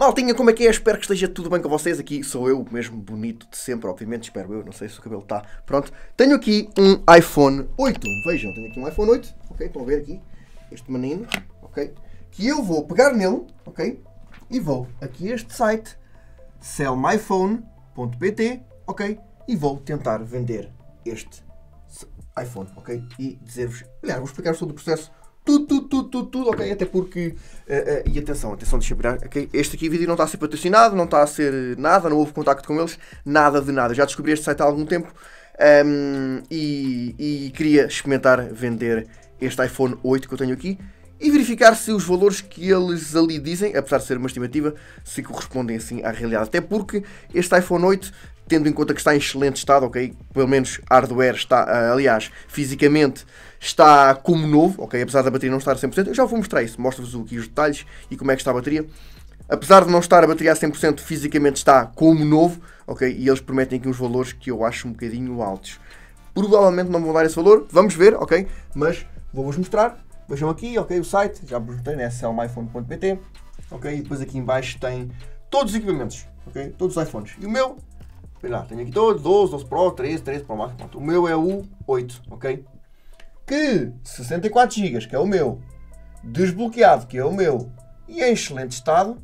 Maltinha, como é que é? Espero que esteja tudo bem com vocês. Aqui sou eu, mesmo bonito de sempre, obviamente, espero eu. Não sei se o cabelo está. Pronto. Tenho aqui um iPhone 8. Vejam, tenho aqui um iPhone 8. Ok, estão a ver aqui. Este menino. Ok. Que eu vou pegar nele. Ok. E vou aqui a este site. sellmyphone.pt. Ok. E vou tentar vender este iPhone. Ok. E dizer-vos. Aliás, vou explicar-vos todo o processo tudo, tudo, tudo, tudo, tudo, ok? Até porque. Uh, uh, e atenção, atenção, deixa virar, ok? Este aqui vídeo não está a ser patrocinado, não está a ser nada, não houve contacto com eles, nada de nada. Já descobri este site há algum tempo um, e, e queria experimentar vender este iPhone 8 que eu tenho aqui e verificar se os valores que eles ali dizem, apesar de ser uma estimativa, se correspondem assim à realidade. Até porque este iPhone 8 tendo em conta que está em excelente estado, ok? Pelo menos hardware está, uh, aliás, fisicamente está como novo, ok? Apesar da bateria não estar a 100%, eu já vou mostrar isso, mostro-vos aqui os detalhes e como é que está a bateria. Apesar de não estar a bateria a 100%, fisicamente está como novo, ok? E eles prometem aqui uns valores que eu acho um bocadinho altos. Provavelmente não vou dar esse valor, vamos ver, ok? Mas vou-vos mostrar. Vejam aqui, ok? O site, já vos mostrei, né? sellmyphone.pt, ok? E depois aqui em baixo tem todos os equipamentos, ok? Todos os iPhones. E o meu lá, tenho aqui todos, 12, 12 Pro, 13, 13 Pro Max. Pronto. O meu é o 8, ok? Que 64 GB, que é o meu, desbloqueado, que é o meu, e em excelente estado,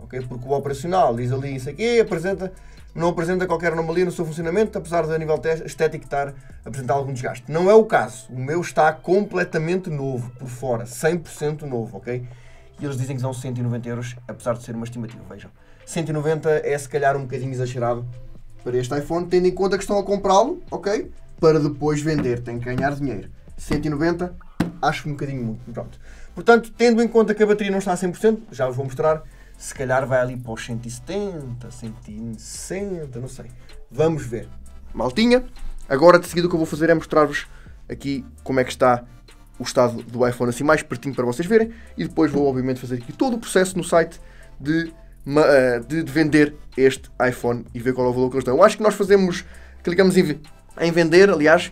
ok? Porque o operacional diz ali isso aqui, apresenta, não apresenta qualquer anomalia no seu funcionamento, apesar de a nível estético estar a apresentar algum desgaste. Não é o caso. O meu está completamente novo por fora, 100% novo, ok? E eles dizem que são 190 euros, apesar de ser uma estimativa, vejam. 190 é se calhar um bocadinho exagerado para este iPhone, tendo em conta que estão a comprá-lo, ok? Para depois vender, tem que ganhar dinheiro. 190, acho um bocadinho muito. Pronto. Portanto, tendo em conta que a bateria não está a 100%, já vos vou mostrar, se calhar vai ali para os 170, 160, não sei. Vamos ver. Maltinha, agora de seguida o que eu vou fazer é mostrar-vos aqui como é que está o estado do iPhone assim mais pertinho para vocês verem e depois vou obviamente fazer aqui todo o processo no site de eh, de, vender este iPhone e ver qual é o valor que eles dão. Eu acho que nós fazemos, clicamos em, em vender, aliás,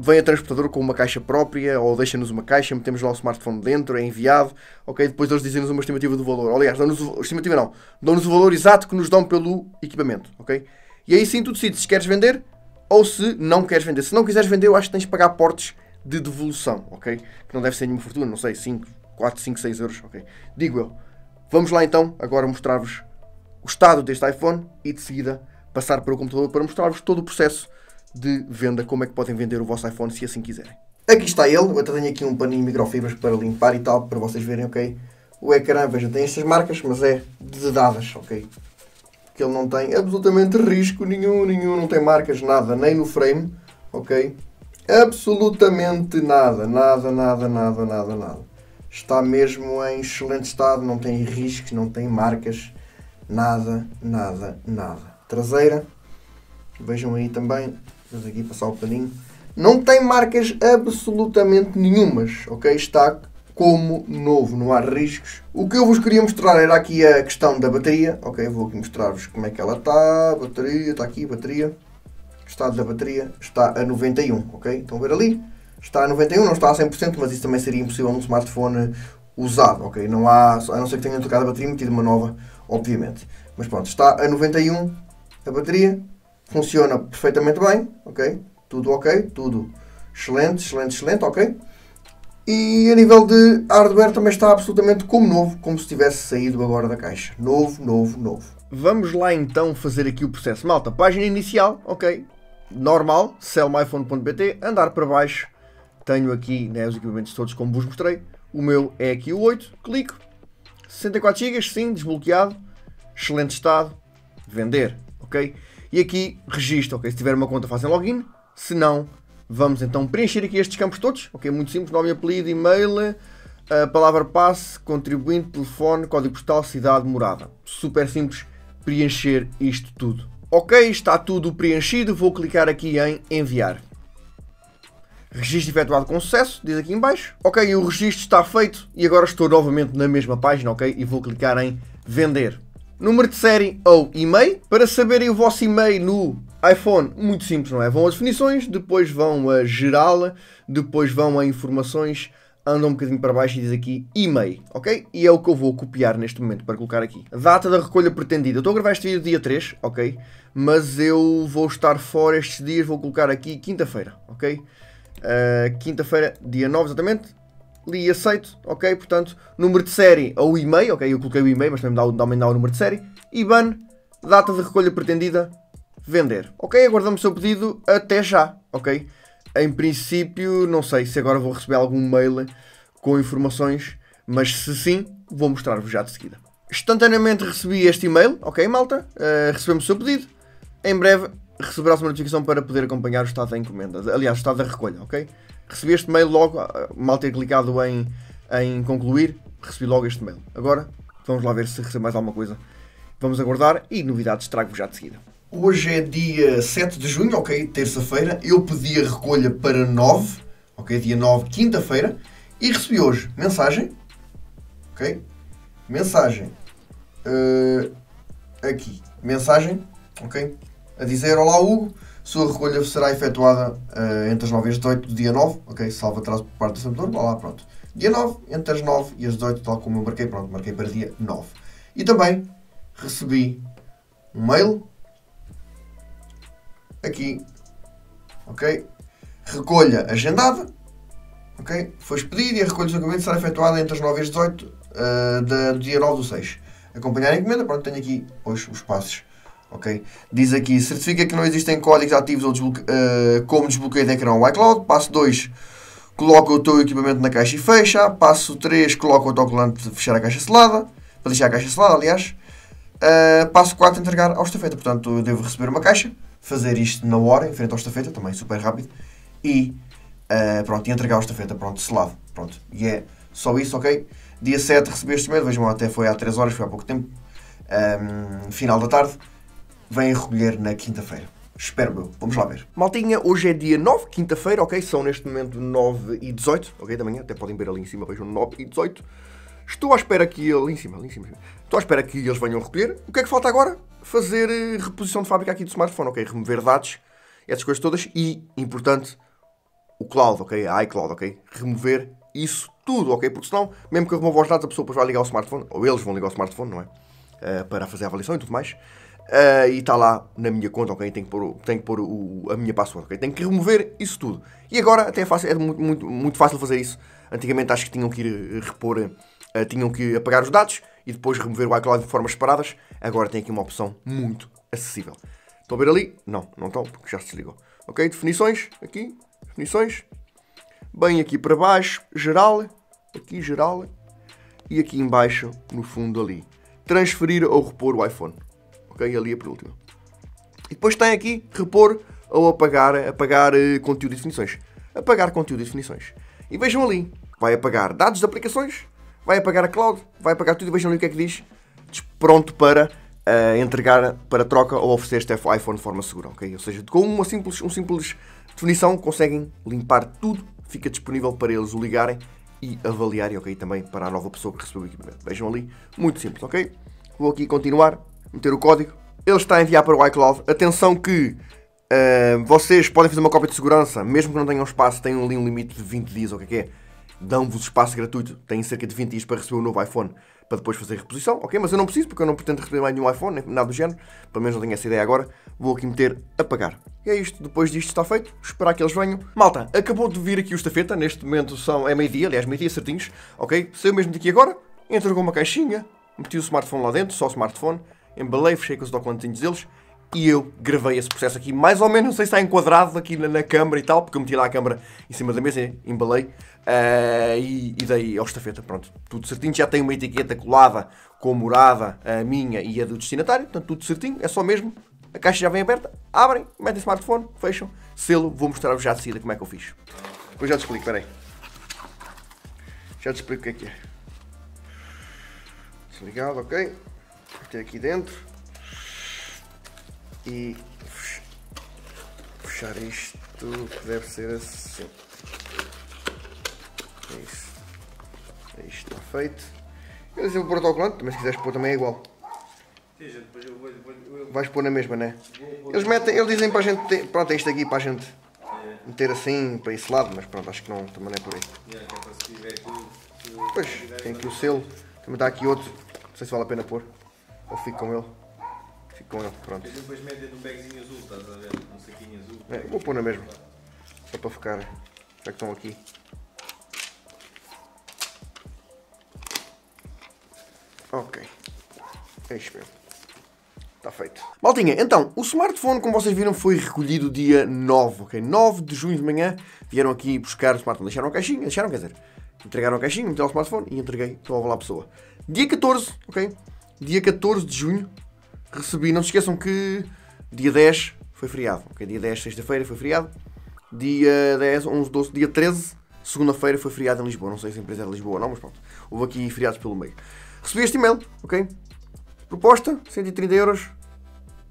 vem a transportador com uma caixa própria ou deixa-nos uma caixa, metemos lá o smartphone dentro, é enviado, ok? Depois eles dizem-nos uma estimativa do valor. Aliás, dão-nos estimativa não, dão-nos o valor exato que nos dão pelo equipamento, ok? E aí sim tu decides se queres vender ou se não queres vender. Se não quiseres vender, eu acho que tens de pagar portes de devolução, ok? Que não deve ser nenhuma fortuna, não sei, 5, 4, 5, 6 euros, ok? Digo eu. Vamos lá então agora mostrar-vos o estado deste iPhone e de seguida passar para o computador para mostrar-vos todo o processo de venda, como é que podem vender o vosso iPhone se assim quiserem. Aqui está ele, eu até tenho aqui um paninho microfibras para limpar e tal, para vocês verem, ok? O ecrã, vejam, tem estas marcas, mas é de dadas, ok? Que ele não tem absolutamente risco nenhum, nenhum, não tem marcas, nada, nem no frame, ok? Absolutamente nada, nada, nada, nada, nada, nada está mesmo em excelente estado, não tem riscos, não tem marcas, nada, nada, nada. Traseira, vejam aí também, vamos aqui passar o paninho, não tem marcas absolutamente nenhumas, ok? Está como novo, não há riscos. O que eu vos queria mostrar era aqui a questão da bateria, ok? Vou aqui mostrar-vos como é que ela está, bateria, está aqui, bateria, estado da bateria está a 91, ok? Estão a ver ali? está a 91, não está a 100%, mas isso também seria impossível num smartphone usado, ok? Não há, a não ser que tenha trocado a bateria e metido uma nova, obviamente. Mas pronto, está a 91 a bateria, funciona perfeitamente bem, ok? Tudo ok, tudo excelente, excelente, excelente, ok? E a nível de hardware também está absolutamente como novo, como se tivesse saído agora da caixa. Novo, novo, novo. Vamos lá então fazer aqui o processo. Malta, página inicial, ok? Normal, sellmyphone.pt, andar para baixo, tenho aqui né, os equipamentos todos como vos mostrei. O meu é aqui o 8, clico. 64 GB, sim, desbloqueado. Excelente estado. Vender, ok? E aqui registro, ok? Se tiver uma conta fazem login. Se não, vamos então preencher aqui estes campos todos, ok? Muito simples, nome, apelido, e-mail, a palavra passe, contribuinte, telefone, código postal, cidade, morada. Super simples preencher isto tudo. Ok, está tudo preenchido, vou clicar aqui em enviar. Registro efetuado com sucesso, diz aqui em baixo. Ok, o registro está feito e agora estou novamente na mesma página, ok? E vou clicar em vender. Número de série ou e-mail. Para saberem o vosso e-mail no iPhone, muito simples, não é? Vão a definições, depois vão a geral, depois vão a informações anda um bocadinho para baixo e diz aqui e-mail, ok? E é o que eu vou copiar neste momento para colocar aqui. Data da recolha pretendida. Eu estou a gravar este vídeo dia 3, ok? Mas eu vou estar fora estes dias, vou colocar aqui quinta-feira, ok? Uh, quinta-feira, dia 9 exatamente. Li e aceito, ok? Portanto, número de série ou e-mail, ok? Eu coloquei o e-mail, mas também dá, dá, dá o número de série. IBAN, data de recolha pretendida, vender. Ok? Aguardamos o seu pedido até já, ok? Em princípio, não sei se agora vou receber algum mail com informações, mas se sim, vou mostrar-vos já de seguida. Instantaneamente recebi este e-mail, ok malta? Uh, recebemos o seu pedido. Em breve receberás uma notificação para poder acompanhar o estado da encomenda, aliás, o estado da recolha, ok? Recebi este mail logo, uh, mal ter clicado em, em concluir, recebi logo este mail. Agora, vamos lá ver se recebo mais alguma coisa. Vamos aguardar e novidades trago-vos já de seguida. Hoje é dia 7 de junho, ok? Terça-feira. Eu pedi a recolha para 9, ok? Dia 9, quinta-feira. E recebi hoje mensagem, ok? Mensagem. Uh, aqui. Mensagem, ok? A dizer: Olá Hugo, sua recolha será efetuada uh, entre as 9 e as 18 do dia 9, ok? Salva atraso por parte do Santor. Olá, pronto. Dia 9, entre as 9 e as 18, tal como eu marquei, pronto, marquei para dia 9. E também recebi um mail aqui, ok? Recolha agendada, ok? Foi expedido e a recolha do equipamento será efetuada entre as 9 e as 18 uh, do dia 9 do 6. Acompanhar a encomenda, pronto, tenho aqui hoje os passos, Diz aqui, certifica que não existem códigos ativos ou desbloque, uh, como desbloqueio de ecrã ou iCloud. Passo 2, coloca o teu equipamento na caixa e fecha. Passo 3, coloca o autocolante de fechar a caixa selada, para deixar a caixa selada, aliás. Uh, passo 4, entregar ao estafeta. Portanto, eu devo receber uma caixa, fazer isto na hora, em frente ao estafeta, também super rápido, e uh, pronto, e entregar ao estafeta, pronto, selado. Pronto. E é só isso, ok? Dia 7 recebi este e-mail, vejam, até foi há 3 horas, foi há pouco tempo. Um, final da tarde. Vêm recolher na quinta-feira. Espero eu. Vamos lá ver. Maltinha, hoje é dia 9, quinta-feira, ok? São neste momento 9 e 18, ok? Da manhã, até podem ver ali em cima, vejam 9 e 18. Estou à espera que ele. Em cima, ali em cima. Estou à espera que eles venham recolher. O que é que falta agora? Fazer eh, reposição de fábrica aqui do smartphone, ok? Remover dados, essas coisas todas. E, importante, o cloud, ok? A iCloud, ok? Remover isso tudo, ok? Porque senão, mesmo que eu remova os dados, a pessoa depois vai ligar o smartphone, ou eles vão ligar o smartphone, não é? Uh, para fazer a avaliação e tudo mais. Uh, e está lá na minha conta, ok? Tenho que pôr, tenho que pôr o, a minha password, ok? Tenho que remover isso tudo. E agora até é, fácil, é muito, muito, muito fácil fazer isso. Antigamente acho que tinham que ir repor uh, tinham que apagar os dados e depois remover o iCloud de formas separadas. Agora tem aqui uma opção muito acessível. Estão a ver ali? Não, não estão, porque já se desligou. Ok, definições, aqui, definições. Bem aqui para baixo, geral, aqui geral. E aqui embaixo, no fundo ali. Transferir ou repor o iPhone. Ok, ali para última. E depois tem aqui repor ou apagar, apagar uh, conteúdo e definições. Apagar conteúdo e definições. E vejam ali, vai apagar dados de aplicações, vai apagar a cloud, vai apagar tudo e vejam ali o que é que diz. Pronto para uh, entregar para troca ou oferecer este iPhone de forma segura, ok? Ou seja, com uma simples, um simples definição conseguem limpar tudo, fica disponível para eles o ligarem e avaliarem, ok? Também para a nova pessoa que recebeu o equipamento. Vejam ali, muito simples, ok? Vou aqui continuar, meter o código. Ele está a enviar para o iCloud. Atenção que uh, vocês podem fazer uma cópia de segurança, mesmo que não tenham espaço, têm ali um limite de 20 dias ou o que é que é dão-vos espaço gratuito, têm cerca de 20 dias para receber o um novo iPhone para depois fazer reposição, ok? Mas eu não preciso porque eu não pretendo receber mais nenhum iPhone, nem nada do género, pelo menos não tenho essa ideia agora. Vou aqui meter apagar. E é isto, depois disto está feito, esperar que eles venham. Malta, acabou de vir aqui o estafeta, neste momento são, é meio-dia, aliás, meio-dia certinhos, ok? Saiu mesmo daqui agora, entregou uma caixinha, meti o smartphone lá dentro, só o smartphone, embalei, fechei com os documentinhos deles e eu gravei esse processo aqui, mais ou menos, não sei se está enquadrado aqui na, na câmara e tal, porque eu meti lá a câmara em cima da mesa, embalei uh, e, e dei ao estafeta, pronto, tudo certinho, já tem uma etiqueta colada com morada, a minha e a do destinatário, portanto tudo certinho, é só mesmo, a caixa já vem aberta, abrem, metem smartphone, fecham, selo, vou mostrar-vos já de seguida como é que eu fiz. Depois já te explico, peraí. Já te explico o que é que é. Desligado, ok. Meter aqui dentro e fechar isto que deve ser assim. É isso. É isto está feito. Eu vou pôr o autocolante, mas se quiseres pôr também é igual. Vais pôr na mesma, né? Eles metem, eles dizem para a gente ter, pronto, é isto aqui para a gente meter assim para esse lado, mas pronto, acho que não, também não é por aí. É se- Pois, tem aqui o selo, também está aqui outro, não sei se vale a pena pôr, ou fico com ele. Fico com ele, pronto. Eles depois metem num bagzinho azul, estás a ver? Num saquinho azul. É, vou pôr na mesma, só para ficar, já que estão aqui. Ok, é isto mesmo. Está feito. Maltinha, então, o smartphone, como vocês viram, foi recolhido dia 9, ok? 9 de junho de manhã, vieram aqui buscar o smartphone. Deixaram a caixinha, deixaram, quer dizer, entregaram a caixinha, meteram o smartphone e entreguei para a pessoa. Dia 14, ok? Dia 14 de junho, recebi, não se esqueçam que dia 10 foi feriado, ok? Dia 10, sexta-feira, foi feriado. Dia 10, 11, 12, dia 13, segunda-feira, foi feriado em Lisboa. Não sei se a empresa é de Lisboa ou não, mas pronto. Houve aqui feriados pelo meio. Recebi este e-mail, ok? Proposta, 130 euros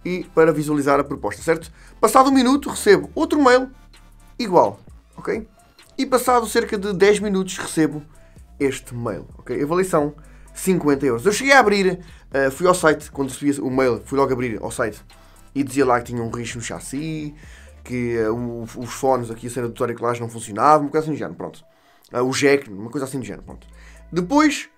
e para visualizar a proposta, certo? Passado um minuto recebo outro mail igual, ok? E passado cerca de 10 minutos recebo este mail, ok? Avaliação 50 euros. Eu cheguei a abrir, eh, fui ao site, quando recebi o mail, fui logo abrir ao site e dizia lá que tinha um risco no chassi, que o- os fones aqui, a cena do auriculares não funcionava, uma coisa assim do género, pronto. Ah, o jack, uma coisa assim do género, pronto. Depois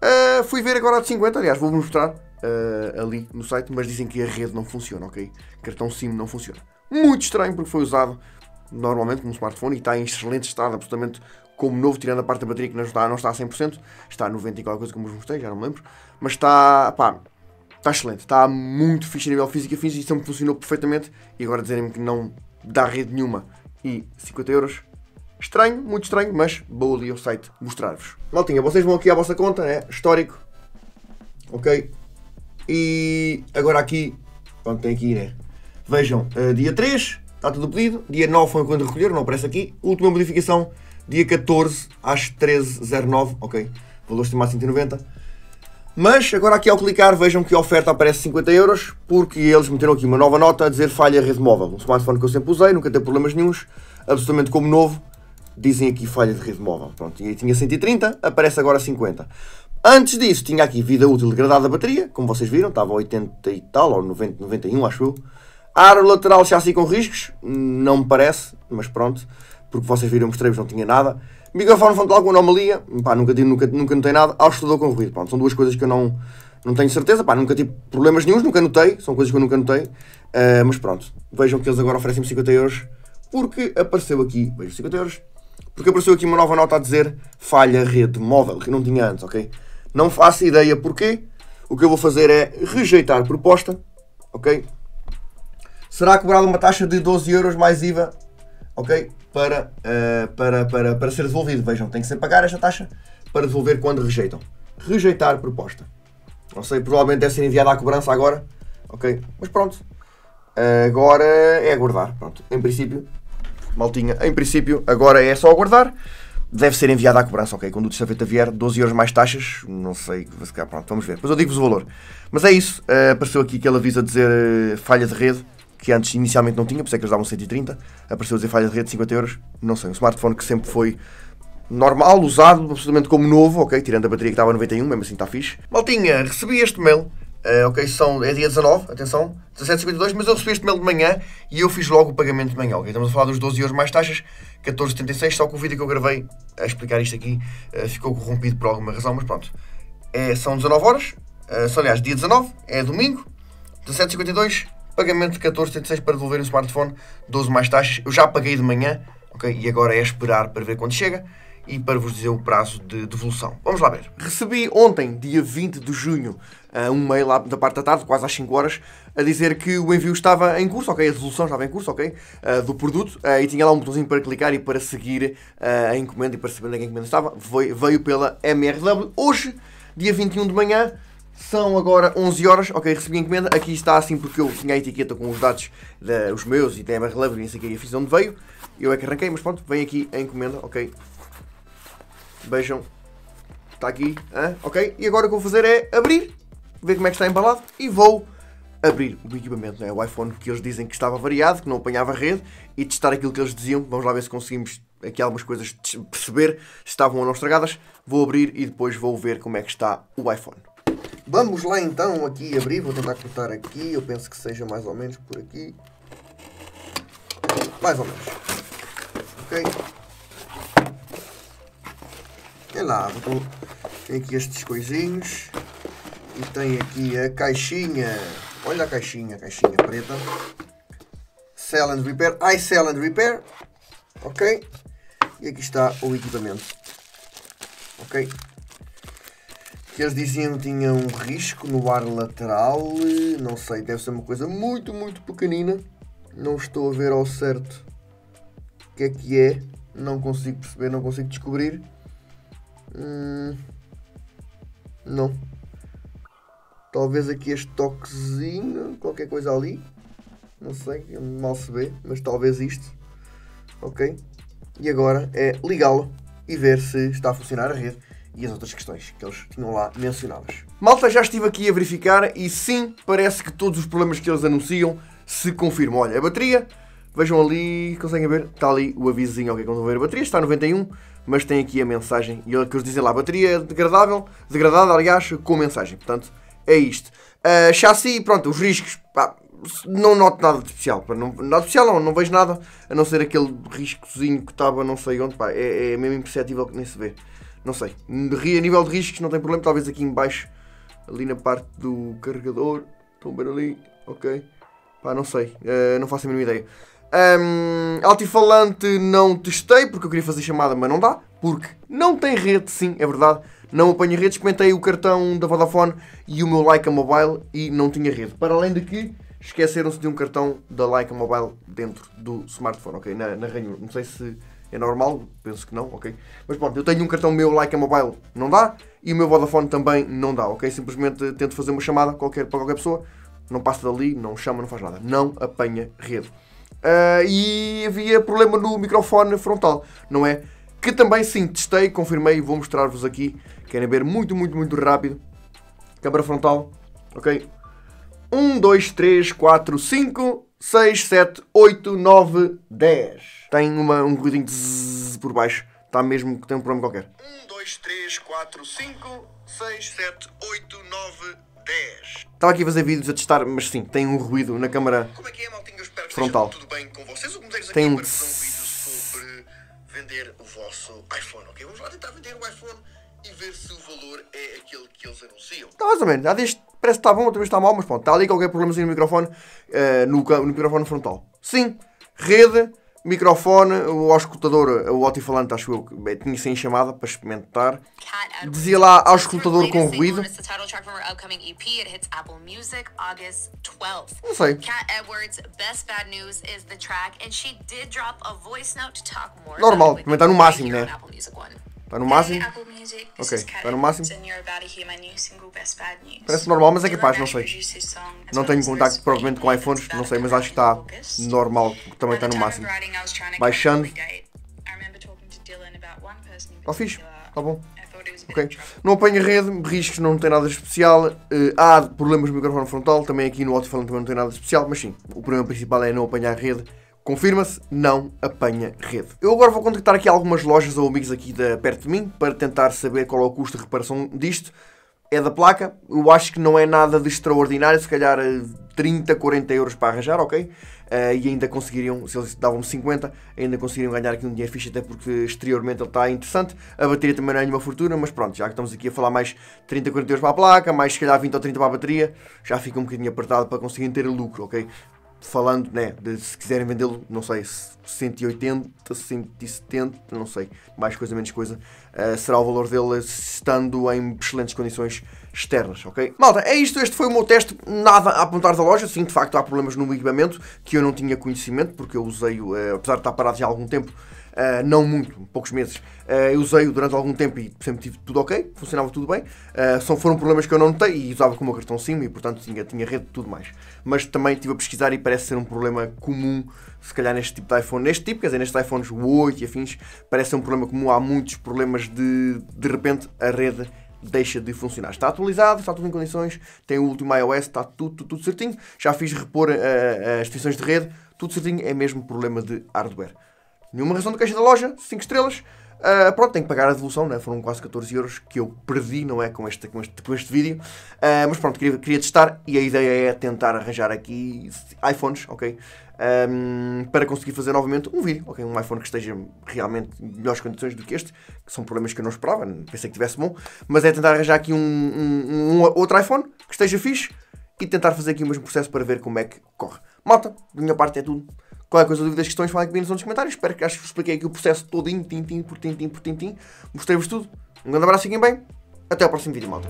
Uh, fui ver agora a de 50, aliás, vou-vos mostrar uh, ali no site, mas dizem que a rede não funciona, ok? Cartão SIM não funciona. Muito estranho, porque foi usado normalmente como smartphone e está em excelente estado, absolutamente como novo, tirando a parte da bateria que não está, não está a 100%, está a 90 e qualquer coisa, como vos mostrei, já não me lembro, mas está, pá, está excelente, está muito fixe a nível físico e e sempre funcionou perfeitamente. E agora dizerem-me que não dá rede nenhuma e 50 euros, Estranho, muito estranho, mas vou ali ao site mostrar-vos. Maltinha, vocês vão aqui à vossa conta, né? Histórico. Ok? E agora aqui, pronto, tem aqui, né? Vejam, eh, dia 3, está tudo pedido. Dia 9 foi quando recolheram, não aparece aqui. Última modificação, dia 14, às 13h09, ok? Valor estimado 190. Mas agora aqui ao clicar vejam que a oferta aparece 50 euros porque eles meteram aqui uma nova nota a dizer falha rede móvel. Um smartphone que eu sempre usei, nunca teve problemas nenhums, absolutamente como novo. Dizem aqui falha de rede móvel. Pronto, e tinha 130, aparece agora 50. Antes disso tinha aqui vida útil degradada da bateria, como vocês viram, estava a 80 e tal, ou 90, 91 acho eu. Aro lateral chassi com riscos, não me parece, mas pronto, porque vocês viram, mostrei-vos, não tinha nada. Microfone frontal com anomalia, pá, nunca, nunca, nunca notei nada. Auscultador com ruído, pronto, são duas coisas que eu não, não tenho certeza, pá, nunca tive problemas nenhums, nunca notei, são coisas que eu nunca notei. Ah, mas pronto, vejam que eles agora oferecem-me 50 euros, porque apareceu aqui, vejam 50 euros, porque apareceu aqui uma nova nota a dizer falha rede móvel, que não tinha antes, ok? Não faço ideia porquê. O que eu vou fazer é rejeitar proposta, ok? Será cobrada uma taxa de 12 euros mais IVA, ok? Para, eh, para, para, para ser devolvido. Vejam, tem que ser pagar esta taxa para devolver quando rejeitam. Rejeitar proposta. Não sei, provavelmente deve ser enviada à cobrança agora, ok? Mas pronto. Agora é aguardar, pronto. Em princípio, maltinha, em princípio, agora é só aguardar. Deve ser enviada à cobrança, ok? Quando o destafeta vier, 12 euros mais taxas, não sei, se calhar, pronto, vamos ver. Depois eu digo-vos o valor. Mas é isso, eh, apareceu aqui aquele aviso a dizer eh, falha de rede, que antes inicialmente não tinha, por isso é que eles davam 130. Apareceu a dizer falha de rede, 50 euros. Não sei, um smartphone que sempre foi normal, usado, absolutamente como novo, ok? Tirando a bateria que estava a 91, mesmo assim está fixe. Maltinha, recebi este mail, eh, ok? São, é dia 19, atenção, 17,52, mas eu recebi este mail de manhã e eu fiz logo o pagamento de manhã, ok? Estamos a falar dos 12 euros mais taxas, 14,76, só que o vídeo que eu gravei a explicar isto aqui eh, ficou corrompido por alguma razão, mas pronto. É, são 19 horas, eh, são, aliás, dia 19, é domingo, 17,52, pagamento de 14,76 para devolver o smartphone, 12 mais taxas. Eu já paguei de manhã, ok? E agora é esperar para ver quando chega e para vos dizer o prazo de devolução. Vamos lá ver. Recebi ontem, dia 20 de junho, eh, um mail da parte da tarde, quase às 5 horas, a dizer que o envio estava em curso, ok? A devolução estava em curso, ok? eh, do produto, eh, e tinha lá um botãozinho para clicar e para seguir a encomenda e para saber onde é a encomenda estava. Veio pela MRW. Hoje, dia 21 de manhã, são agora 11 horas, ok, recebi a encomenda, aqui está assim porque eu tinha a etiqueta com os dados, da, os meus e da MRW e não sei o que, onde veio, eu é que arranquei, mas pronto, vem aqui a encomenda, ok. Vejam, está aqui, hã? ok, e agora o que eu vou fazer é abrir, ver como é que está embalado e vou abrir o equipamento, né? o iPhone que eles dizem que estava variado, que não apanhava rede e testar aquilo que eles diziam, vamos lá ver se conseguimos aqui algumas coisas perceber se estavam ou não estragadas, vou abrir e depois vou ver como é que está o iPhone. Vamos lá então aqui abrir, vou tentar cortar aqui, eu penso que seja mais ou menos por aqui. Mais ou menos. Ok. É lá, tem aqui estes coisinhos. E tem aqui a caixinha. Olha a caixinha, a caixinha preta. Sell and Repair. I Sell and Repair. Ok. E aqui está o equipamento. Ok. Que eles diziam tinha um risco no ar lateral. Não sei, deve ser uma coisa muito, muito pequenina. Não estou a ver ao certo o que é que é. Não consigo perceber, não consigo descobrir. Hum, não. Talvez aqui este toquezinho, qualquer coisa ali. Não sei, mal se vê, mas talvez isto. Ok? E agora é ligá-lo e ver se está a funcionar a rede e as outras questões que eles tinham lá mencionadas. Malta, já estive aqui a verificar e sim, parece que todos os problemas que eles anunciam se confirmam. Olha, a bateria, vejam ali, conseguem ver? Está ali o avisozinho, ok, quando ver a bateria, está a 91, mas tem aqui a mensagem e que eles dizem lá, bateria degradável, degradada, aliás, com mensagem. Portanto, é isto. Uh, chassi, pronto, os riscos, pá, não noto nada de especial. Não, nada de especial não, não vejo nada, a não ser aquele riscozinho que estava não sei onde, pá, é, é mesmo imperceptível que nem se vê. Não sei. A nível de riscos não tem problema, talvez aqui em baixo, ali na parte do carregador, estão ver ali, ok. Pá, não sei, uh, não faço a mínima ideia. Um, altifalante não testei porque eu queria fazer chamada, mas não dá. Porque não tem rede, sim, é verdade. Não apanha rede. Experimentei o cartão da Vodafone e o meu Leica Mobile e não tinha rede. Para além de que esqueceram-se de um cartão da Leica Mobile dentro do smartphone, ok? Na, na ranhura. Não sei se é normal, penso que não, ok? Mas pronto, eu tenho um cartão meu Leica Mobile, não dá. E o meu Vodafone também não dá, ok? Simplesmente tento fazer uma chamada qualquer, para qualquer pessoa. Não passa dali, não chama, não faz nada. Não apanha rede. Uh, e havia problema no microfone frontal, não é? Que também sim, testei, confirmei vou mostrar-vos aqui. Querem ver muito, muito, muito rápido. Câmara frontal, ok? 1, 2, 3, 4, 5, 6, 7, 8, 9, 10. Tem uma, um ruidinho de por baixo. Está mesmo que tem um problema qualquer. 1, 2, 3, 4, 5, 6, 7, 8, 9, 10. Estava aqui a fazer vídeos a testar, mas sim, tem um ruído na câmara Como é que é, maltinho? Eu espero que Frontal. tudo bem com vocês. O aqui Tem um para fazer um vídeo sobre vender o vosso iPhone, ok? Vamos lá tentar vender o iPhone e ver se o valor é aquele que eles anunciam. Está mais ou menos. Há dias parece que está bom, outra vez está mal, mas pronto. Está ali qualquer problemazinho no microfone, eh, no, no microfone frontal. Sim, rede, microfone, o auscultador, o altifalante, acho eu, que eh, tinha sem chamada para experimentar. Dizia lá auscultador com ruído. and It's the title track from her upcoming EP. It hits Apple Music August 12th. Não sei. Cat Edwards' Best Bad News is the track, and she did drop a voice note to talk more. Normal, também está no máximo, né? Está no máximo. Ok, está no máximo. Parece normal, mas é capaz, não sei. Não tenho contacto provavelmente com iPhones, não sei, mas acho que está normal, também está no máximo. Baixando. Está fixe, particular. está bom. Ok. Não apanha rede, riscos não tem nada especial. Eh, há problemas no microfone frontal, também aqui no altifalante também não tem nada especial, mas sim, o problema principal é não apanhar rede. Confirma-se, não apanha rede. Eu agora vou contactar aqui algumas lojas ou amigos aqui da, perto de mim para tentar saber qual é o custo de reparação disto. É da placa, eu acho que não é nada de extraordinário, se calhar eh, 30, 40 euros para arranjar, ok? Eh, e ainda conseguiriam, se eles davam 50, ainda conseguiriam ganhar aqui um dinheiro fixe, até porque exteriormente ele está interessante. A bateria também não é nenhuma fortuna, mas pronto, já que estamos aqui a falar mais 30, 40 euros para a placa, mais se calhar 20 ou 30 para a bateria, já fica um bocadinho apertado para conseguirem ter lucro, ok? Falando, né, de se quiserem vendê-lo, não sei, 180, 170, não sei, mais coisa, menos coisa, eh, será o valor dele estando em excelentes condições externas, ok? Malta, é isto, este foi o meu teste, nada a apontar da loja, sim, de facto há problemas no equipamento que eu não tinha conhecimento, porque eu usei-o, eh, apesar de estar parado já há algum tempo, Uh, não muito, poucos meses. Uh, eu usei-o durante algum tempo e sempre tive tudo ok, funcionava tudo bem. Uh, só foram problemas que eu não notei e usava com o meu cartão SIM e portanto tinha, tinha rede e tudo mais. Mas também estive a pesquisar e parece ser um problema comum, se calhar neste tipo de iPhone, neste tipo, quer dizer, nestes iPhones 8 e afins, parece ser um problema comum. Há muitos problemas de de repente a rede deixa de funcionar. Está atualizado, está tudo em condições, tem o último iOS, está tudo, tudo, tudo certinho. Já fiz repor as definições de rede, tudo certinho, é mesmo problema de hardware. Nenhuma razão de queixa da loja, 5 estrelas. Uh, pronto, tenho que pagar a devolução, né? foram quase 14 euros que eu perdi, não é? Com este, com este, com este vídeo. Uh, mas pronto, queria, queria testar e a ideia é tentar arranjar aqui iPhones, ok? Um, para conseguir fazer novamente um vídeo, ok? Um iPhone que esteja realmente em melhores condições do que este, que são problemas que eu não esperava, pensei que tivesse bom, mas é tentar arranjar aqui um, um, um outro iPhone que esteja fixe e tentar fazer aqui o mesmo processo para ver como é que corre. Malta, da minha parte é tudo. Qualquer coisa, dúvidas, questões, falem comigo nos comentários. Espero que acho que vos expliquei aqui o processo todinho, tintim por tintim por tintim. Mostrei-vos tudo. Um grande abraço, fiquem bem. Até ao próximo vídeo, malta.